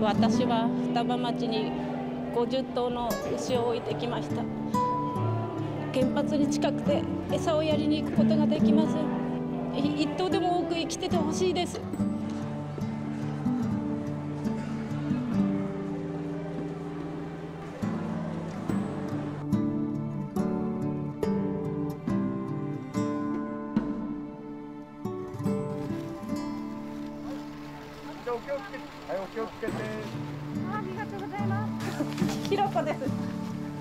私は双葉町に50頭の牛を置いてきました。原発に近くて餌をやりに行くことができません。一頭でも多く生きててほしいです。じゃお気をつけて。はい、お気をつけて。ありがとうございます。ひろこです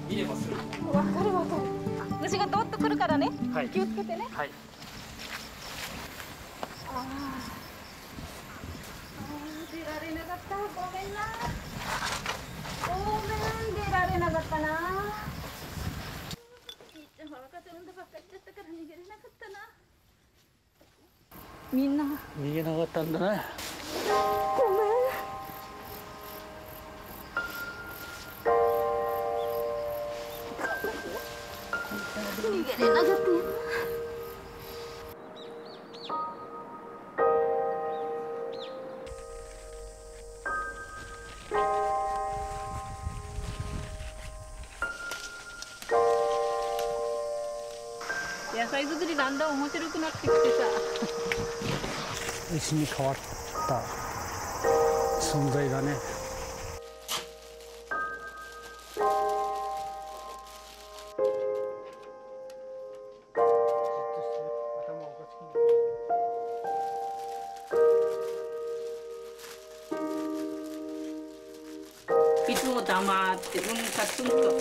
見ればする。わかるわかる牛がどっと来るからね、はい。気をつけてね。はい。あー。あー出られなかった。ごめんな。ごめん出られなかったな。ひーちゃんは若手産んだばっかりだったから逃げれなかったな。みんな。逃げなかったんだね。逃げれなかったよ野菜作りだんだん面白くなってきてさ牛に変わった存在だね。いつも黙って、うんかつんか、うんも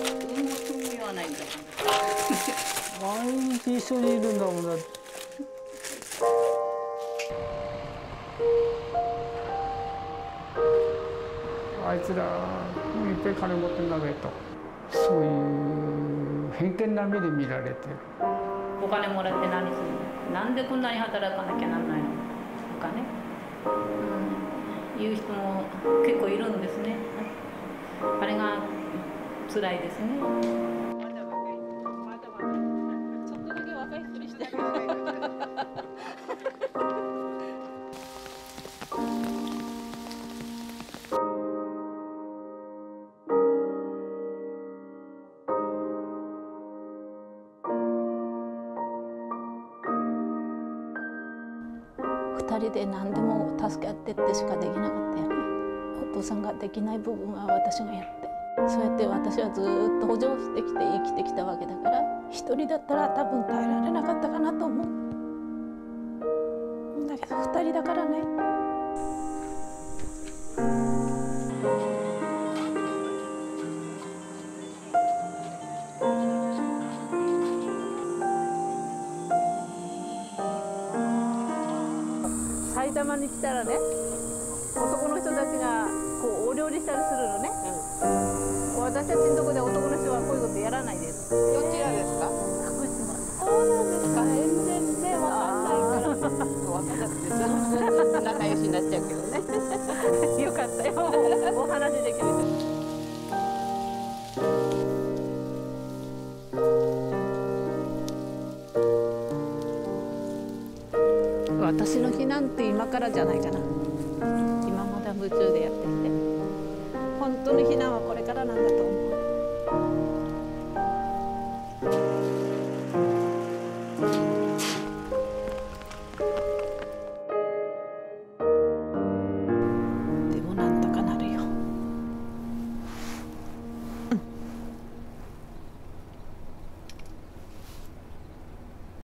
つんも言わないんだから。毎日一緒にいるんだもんだって。あいつらいっぱい金持ってんだべと。そういう偏見な目で見られて。るお金もらって何するの？なんでこんなに働かなきゃなんないの？とかね、うん、言う人も結構いるんですねあれが辛いですね。二人で何でも助け合ってってしかできなかったよね。お父さんができない部分は私がやってそうやって私はずっと補助してきて生きてきたわけだから一人だったら多分耐えられなかったかなと思う。だけど二人だからね。埼玉に来たらね私たちのとこで男の人はこういうことやらないです。どちらですか？福島。そうなんですか。全然わかんないから分かんなくてさ。仲良しになっちゃうけどね。よかったよ。お話できる。私の避難って今からじゃないかな。今まで夢中でやってきて。本当に避難